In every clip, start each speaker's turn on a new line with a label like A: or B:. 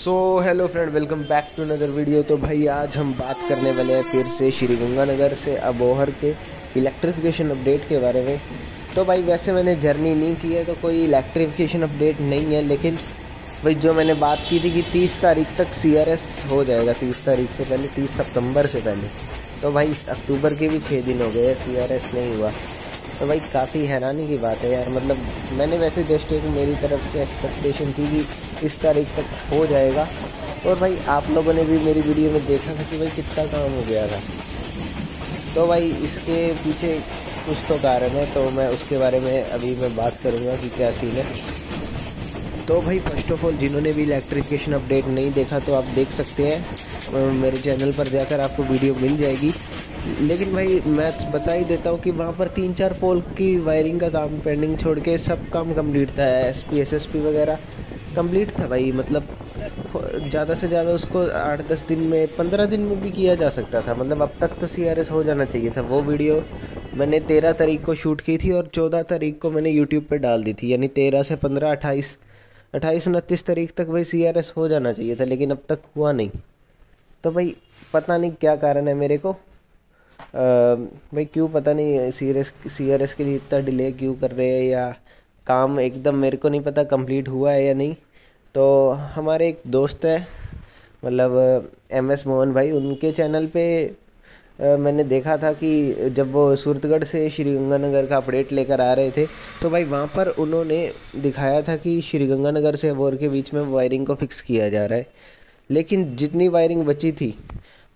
A: So hello friend welcome back to another video तो भाई, आज हम बात करने वाले हैं फिर से श्री गंगानगर से, अबोहर के इलेक्ट्रिफिकेशन अपडेट के बारे में। तो भाई, वैसे मैंने जर्नी नहीं की है तो कोई इलेक्ट्रिफिकेशन अपडेट नहीं है, लेकिन भाई, जो मैंने बात की थी कि 30 तारीख तक सीआरएस हो जाएगा 30 तारीख से पहले 30 सितंबर से पहले। तो भाई अक्टूबर के भी छः दिन हो गए सीआरएस नहीं हुआ। तो भाई काफ़ी हैरानी की बात है यार। मतलब मैंने वैसे जस्ट एक मेरी तरफ़ से एक्सपेक्टेशन थी कि इस तारीख तक हो जाएगा। और भाई आप लोगों ने भी मेरी वीडियो में देखा था कि भाई कितना काम हो गया था। तो भाई इसके पीछे कुछ तो कारण है तो मैं उसके बारे में अभी मैं बात करूँगा कि क्या सीन है। तो भाई फ़र्स्ट ऑफ़ ऑल जिन्होंने भी इलेक्ट्रिफिकेशन अपडेट नहीं देखा तो आप देख सकते हैं। मेरे चैनल पर जाकर आपको वीडियो मिल जाएगी। लेकिन भाई, मैं बता ही देता हूँ कि वहाँ पर तीन चार पोल की वायरिंग का काम पेंडिंग छोड़ के सब काम कंप्लीट था S P S S P वगैरह। कंप्लीट था भाई मतलब ज़्यादा से ज़्यादा उसको आठ दस दिन में, पंद्रह दिन में भी किया जा सकता था। मतलब अब तक तो सी आर एस हो जाना चाहिए था। वो वीडियो मैंने तेरह तारीख को शूट की थी और चौदह तारीख को मैंने यूट्यूब पर डाल दी थी। यानी तेरह से पंद्रह, अट्ठाईस अट्ठाईस, उनतीस तारीख तक भाई सी आर एस हो जाना चाहिए था, लेकिन अब तक हुआ नहीं। तो भाई, पता नहीं क्या कारण है मेरे को। भाई क्यों पता नहीं C R S C R S के लिए इतना डिले क्यों कर रहे हैं या काम एकदम मेरे को नहीं पता कंप्लीट हुआ है या नहीं। तो हमारे एक दोस्त है मतलब एम एस मोहन भाई उनके चैनल पे आ, मैंने देखा था कि जब वो सूरतगढ़ से श्री गंगानगर का अपडेट लेकर आ रहे थे तो भाई वहाँ पर उन्होंने दिखाया था कि श्री गंगानगर से अबोर के बीच में वायरिंग को फिक्स किया जा रहा है। लेकिन जितनी वायरिंग बची थी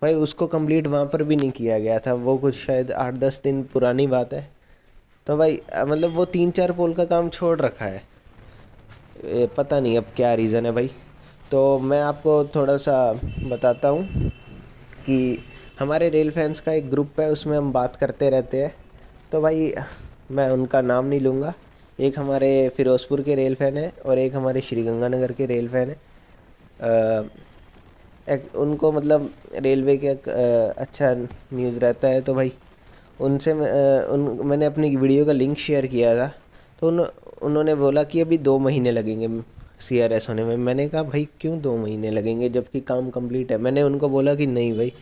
A: भाई, उसको कंप्लीट वहाँ पर भी नहीं किया गया था। वो कुछ शायद आठ दस दिन पुरानी बात है। तो भाई मतलब वो तीन चार पोल का काम छोड़ रखा है। पता नहीं अब क्या रीज़न है भाई। तो मैं आपको थोड़ा सा बताता हूँ कि हमारे रेल फैंस का एक ग्रुप है, उसमें हम बात करते रहते हैं। तो भाई, मैं उनका नाम नहीं लूँगा। एक हमारे फ़िरोज़पुर के रेल फ़ैन है और एक हमारे श्रीगंगानगर के रेल फ़ैन है। एक, उनको मतलब रेलवे के अच्छा न्यूज़ रहता है तो भाई उनसे उन मैंने अपनी वीडियो का लिंक शेयर किया था तो उन उन्होंने बोला कि अभी दो महीने लगेंगे सी आर एस होने में। मैंने कहा भाई क्यों दो महीने लगेंगे जबकि काम कंप्लीट है? मैंने उनको बोला कि नहीं भाई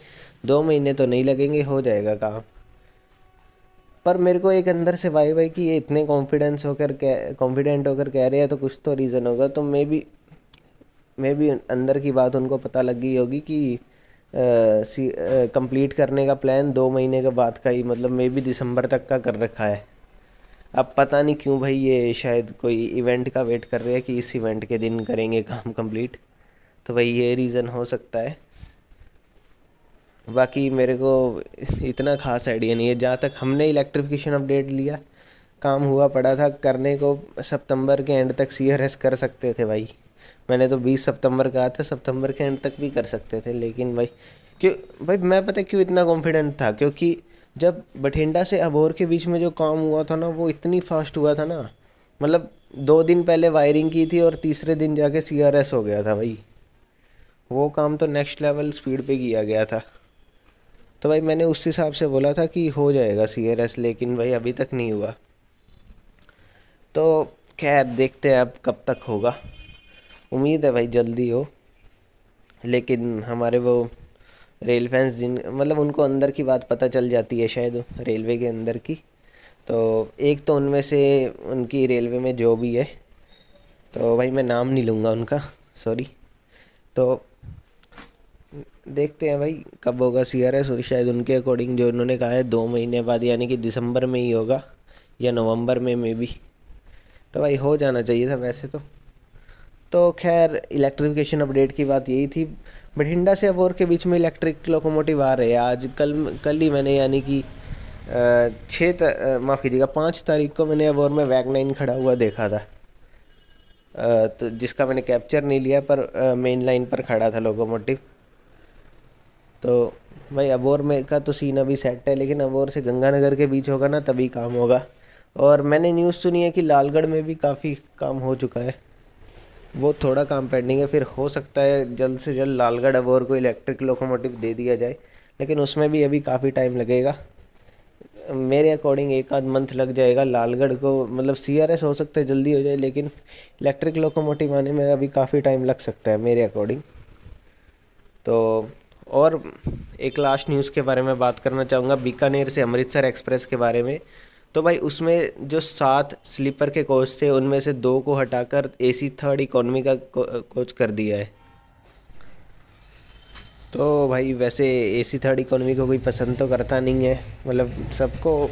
A: दो महीने तो नहीं लगेंगे हो जाएगा काम। पर मेरे को एक अंदर से भाई भाई कि ये इतने कॉन्फिडेंस होकर कह कॉन्फिडेंट होकर कह रहे हैं तो कुछ तो रीज़न होगा तो मे भी मे भी अंदर की बात उनको पता लग गई होगी कि कंप्लीट करने का प्लान दो महीने के बाद का ही मतलब मे भी दिसंबर तक का कर रखा है। अब पता नहीं क्यों भाई ये शायद कोई इवेंट का वेट कर रहे हैं कि इस इवेंट के दिन करेंगे काम कंप्लीट तो भाई ये रीज़न हो सकता है। बाकी मेरे को इतना खास आइडिया नहीं है। जहाँ तक हमने इलेक्ट्रिफिकेशन अपडेट लिया, काम हुआ पड़ा था, करने को सितंबर के एंड तक सी कर सकते थे भाई। मैंने तो बीस सितंबर कहा था, सितंबर के एंड तक भी कर सकते थे, लेकिन भाई, क्यों, भाई, मैं पता क्यों इतना कॉन्फिडेंट था? क्योंकि जब बठिंडा से अबोर के बीच में जो काम हुआ था ना, वो इतनी फास्ट हुआ था ना। मतलब दो दिन पहले वायरिंग की थी और तीसरे दिन जाके सीआरएस हो गया था भाई। वो काम तो नेक्स्ट लेवल स्पीड पे किया गया था। तो भाई, मैंने उस हिसाब से बोला था कि हो जाएगा सीआरएस लेकिन भाई, अभी तक नहीं हुआ। तो खैर, देखते हैं अब कब तक होगा। उम्मीद है भाई जल्दी हो। लेकिन हमारे वो रेल फैंस जिन मतलब उनको अंदर की बात पता चल जाती है शायद रेलवे के अंदर की। तो एक तो उनमें से उनकी रेलवे में जो भी है तो भाई मैं नाम नहीं लूँगा उनका सॉरी तो देखते हैं भाई कब होगा सी आर एस शायद उनके अकॉर्डिंग जो उन्होंने कहा है, दो महीने बाद, यानी कि दिसंबर में ही होगा या नवंबर में मे भी तो भाई हो जाना चाहिए था वैसे तो। तो खैर इलेक्ट्रिफिकेशन अपडेट की बात यही थी। बठिंडा से अबोर के बीच में इलेक्ट्रिक लोकोमोटिव आ रहे हैं। आज कल कल ही मैंने यानी कि छः माफ़ कीजिएगा पाँच तारीख को मैंने अबोर में वैग नाइन खड़ा हुआ देखा था। आ, तो जिसका मैंने कैप्चर नहीं लिया पर मेन लाइन पर खड़ा था लोकोमोटिव तो भाई अबोर में का तो सीन अभी सेट है लेकिन अबोर से गंगानगर के बीच होगा ना तभी काम होगा। और मैंने न्यूज़ सुनी है कि लालगढ़ में भी काफ़ी काम हो चुका है। वो थोड़ा काम पेंडिंग है, फिर हो सकता है जल्द से जल्द लालगढ़ अबोर को इलेक्ट्रिक लोकोमोटिव दे दिया जाए, लेकिन उसमें भी अभी काफ़ी टाइम लगेगा। मेरे अकॉर्डिंग एक आध मंथ लग जाएगा, लालगढ़ को मतलब सी आर एस हो सकता है, जल्दी हो जाए, लेकिन इलेक्ट्रिक लोकोमोटिव आने में अभी काफ़ी टाइम लग सकता है मेरे अकॉर्डिंग तो और एक लास्ट न्यूज़ के बारे में बात करना चाहूँगा, बीकानेर से अमृतसर एक्सप्रेस के बारे में। तो भाई उसमें जो सात स्लीपर के कोच थे उनमें से दो को हटाकर एसी थर्ड इकोनॉमी का कोच कर दिया है। तो भाई वैसे एसी थर्ड इकोनॉमी को कोई पसंद तो करता नहीं है। मतलब सबको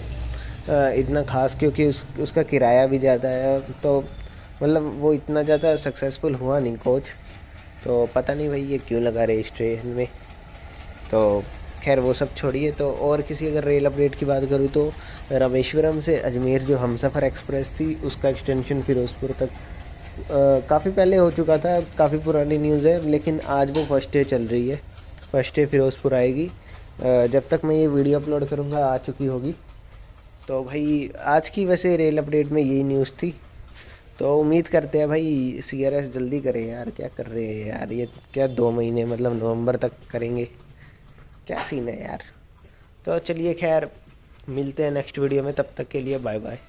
A: इतना खास क्योंकि उस, उसका किराया भी ज़्यादा है तो मतलब वो इतना ज़्यादा सक्सेसफुल हुआ नहीं कोच तो पता नहीं भाई ये क्यों लगा रजिस्ट्रेशन में। तो खैर, वो सब छोड़िए। तो और किसी अगर रेल अपडेट की बात करूँ तो रामेश्वरम से अजमेर जो हमसफ़र एक्सप्रेस थी, उसका एक्सटेंशन फिरोज़पुर तक काफ़ी पहले हो चुका था, काफ़ी पुरानी न्यूज़ है, लेकिन आज वो फ़र्स्ट डे चल रही है। फ़र्स्ट डे फिरोज़पुर आएगी। जब तक मैं ये वीडियो अपलोड करूँगा, आ चुकी होगी। तो भाई, आज की वैसे रेल अपडेट में यही न्यूज़ थी। तो उम्मीद करते हैं भाई सी जल्दी करें यार, क्या कर रहे हैं यार, ये क्या दो महीने मतलब नवंबर तक करेंगे। क्या सीन है यार। तो चलिए खैर, मिलते हैं नेक्स्ट वीडियो में, तब तक के लिए बाय बाय